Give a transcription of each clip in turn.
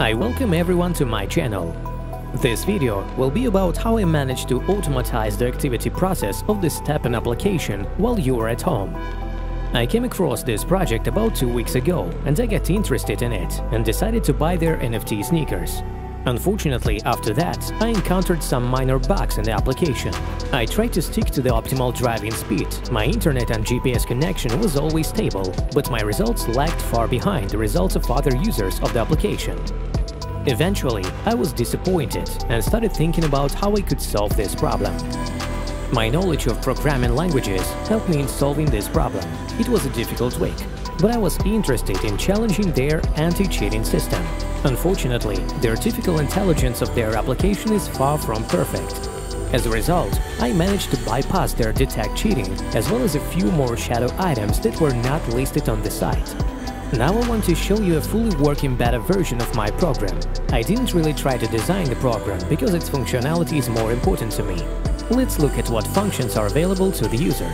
I welcome everyone to my channel. This video will be about how I managed to automatize the activity process of the STEPN application while you are at home. I came across this project about two weeks ago and I got interested in it and decided to buy their NFT sneakers. Unfortunately, after that, I encountered some minor bugs in the application. I tried to stick to the optimal driving speed, my internet and GPS connection was always stable, but my results lagged far behind the results of other users of the application. Eventually, I was disappointed and started thinking about how I could solve this problem. My knowledge of programming languages helped me in solving this problem. It was a difficult week, but I was interested in challenging their anti-cheating system. Unfortunately, the artificial intelligence of their application is far from perfect. As a result, I managed to bypass their detect cheating, as well as a few more shadow items that were not listed on the site. Now I want to show you a fully working beta version of my program. I didn't really try to design the program because its functionality is more important to me. Let's look at what functions are available to the user.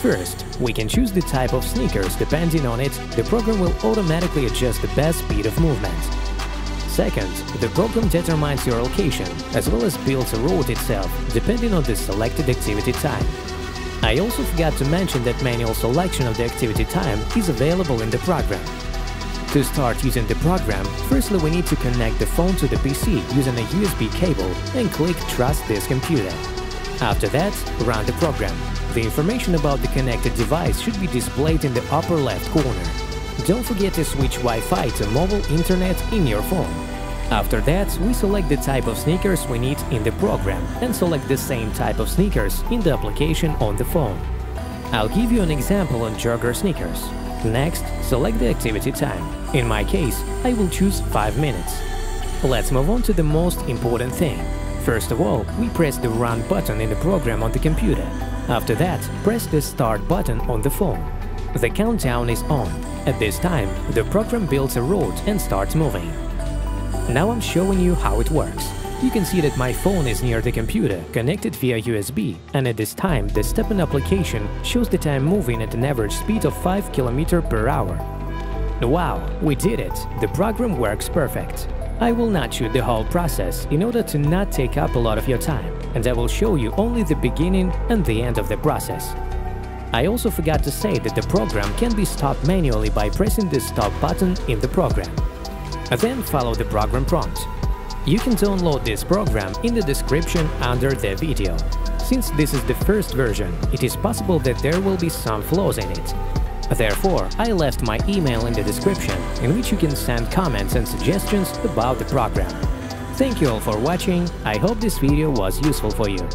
First, we can choose the type of sneakers. Depending on it, the program will automatically adjust the best speed of movement. Second, the program determines your location, as well as builds a route itself, depending on the selected activity time. I also forgot to mention that manual selection of the activity time is available in the program. To start using the program, firstly we need to connect the phone to the PC using a USB cable and click Trust this computer. After that, run the program. The information about the connected device should be displayed in the upper left corner. Don't forget to switch Wi-Fi to mobile internet in your phone. After that, we select the type of sneakers we need in the program and select the same type of sneakers in the application on the phone. I'll give you an example on jogger sneakers. Next, select the activity time. In my case, I will choose 5 minutes. Let's move on to the most important thing. First of all, we press the Run button in the program on the computer. After that, press the Start button on the phone. The countdown is on. At this time, the program builds a route and starts moving. Now I'm showing you how it works. You can see that my phone is near the computer, connected via USB, and at this time the STEPN application shows that I'm moving at an average speed of 5 km per hour. Wow, we did it! The program works perfect. I will not shoot the whole process in order to not take up a lot of your time, and I will show you only the beginning and the end of the process. I also forgot to say that the program can be stopped manually by pressing the stop button in the program. Then follow the program prompt. You can download this program in the description under the video. Since this is the first version, it is possible that there will be some flaws in it. Therefore, I left my email in the description, in which you can send comments and suggestions about the program. Thank you all for watching, I hope this video was useful for you.